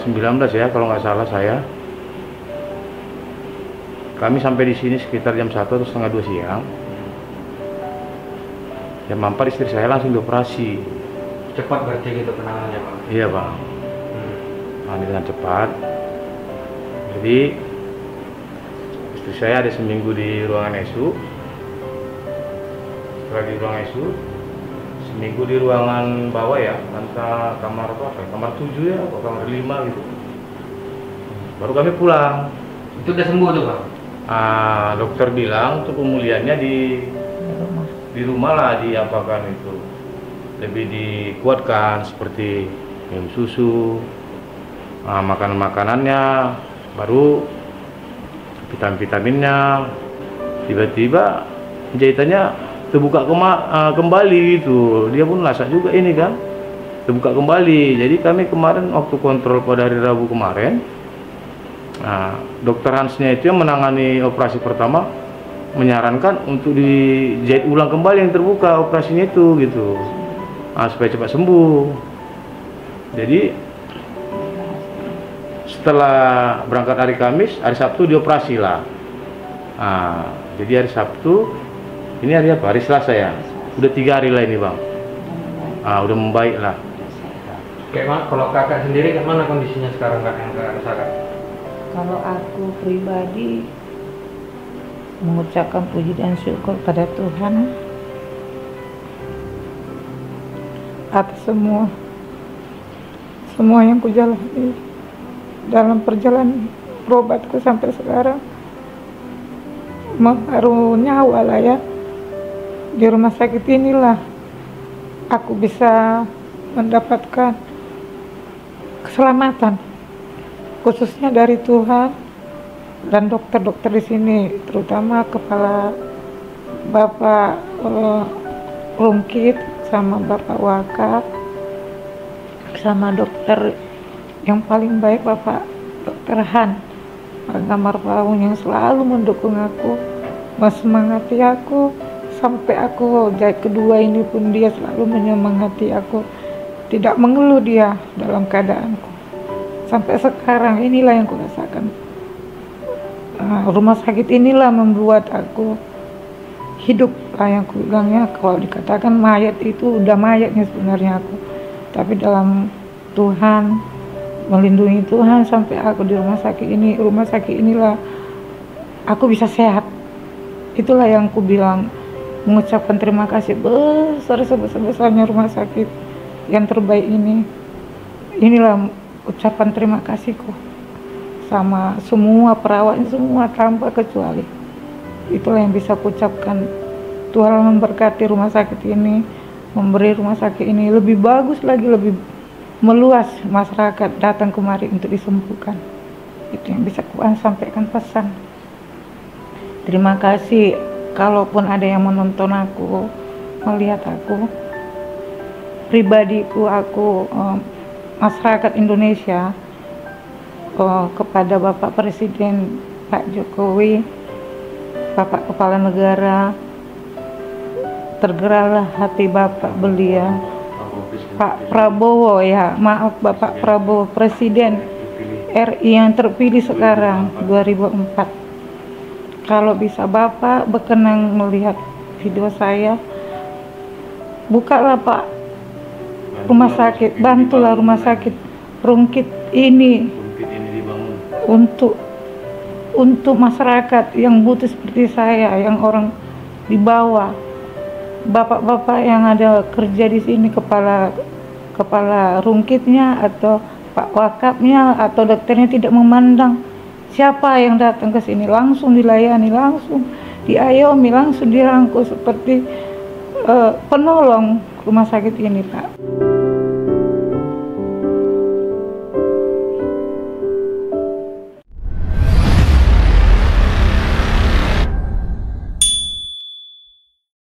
tanggal 19 ya kalau nggak salah saya kami sampai di sini sekitar jam 1 atau setengah 2 siang jam 4 istri saya langsung dioperasi cepat berarti gitu penanganannya pak iya bang Hmm. dengan cepat jadi istri saya ada seminggu di ruangan ESU setelah di ruangan ESU seminggu di ruangan bawah ya antara kamar apa, apa ya, kamar 7 ya atau kamar 5 gitu. Baru kami pulang. Itu udah sembuh tuh pak? Ah, dokter bilang untuk pemulihannya di di rumah lah diapakan itu. Lebih dikuatkan seperti minum susu ah, makanan makanannya baru vitamin vitaminnya tiba-tiba jahitannya terbuka kema- ah, kembali gitu dia pun rasa juga ini kan terbuka kembali jadi kami kemarin waktu kontrol pada hari Rabu kemarin Nah, dokter Hansnya itu yang menangani operasi pertama menyarankan untuk dijahit ulang kembali yang terbuka operasinya itu gitu, nah, supaya cepat sembuh. Jadi setelah berangkat hari Kamis, hari Sabtu dioperasi lah. Nah, jadi hari Sabtu, ini hari apa? Hari Selasa ya. Udah tiga hari lah ini bang. Ah, udah membaik lah. kayak mana kalau kakak sendiri kayak mana kondisinya sekarang kak yang kakak rasakan Kalau aku pribadi mengucapkan puji dan syukur pada Tuhan atas semua semua yang kujalani dalam perjalanan berobatku sampai sekarang mengaruh nyawa lah ya di rumah sakit inilah aku bisa mendapatkan keselamatan khususnya dari Tuhan dan dokter-dokter di sini, terutama kepala Bapak eh, Rungkit sama Bapak Waka sama dokter yang paling baik Bapak Dokter Han. Gambar Paung yang selalu mendukung aku mesemangati aku sampai aku jahit kedua ini pun dia selalu menyemangati aku. Tidak mengeluh dia dalam keadaanku. Sampai sekarang inilah yang kurasakan. Ah, rumah sakit inilah membuat aku hidup lah yang aku kalau dikatakan mayat itu udah mayatnya sebenarnya aku. Tapi dalam Tuhan melindungi Tuhan sampai aku di rumah sakit ini rumah sakit inilah aku bisa sehat. Itulah yang aku bilang mengucapkan terima kasih besar sebesar besarnya rumah sakit yang terbaik ini. Inilah ucapan terima kasihku sama semua perawatnya semua tanpa kecuali. Itulah yang bisa kucapkan. Tuhan memberkati rumah sakit ini memberi rumah sakit ini lebih bagus lagi lebih meluas masyarakat datang kemari untuk disembuhkan. Itu yang bisa ku sampaikan pesan. Terima kasih kalaupun ada yang menonton aku melihat aku pribadiku aku eh, masyarakat Indonesia eh, kepada Bapak Presiden Pak Jokowi Bapak Kepala Negara tergeraklah hati Bapak beliau Pak Prabowo ya maaf Bapak Prabowo Presiden RI yang terpilih sekarang 2004 kalau bisa Bapak berkenan melihat video saya bukalah Pak. Rumah sakit bantulah rumah sakit Rungkit ini Bukit ini dibangun. untuk untuk masyarakat yang butuh seperti saya yang orang di bawah. Bapak-bapak yang ada kerja di sini kepala kepala rungkitnya atau pak wakapnya atau dokternya tidak memandang siapa yang datang ke sini? Langsung dilayani langsung diayomi langsung dirangkul seperti eh, penolong rumah sakit ini pak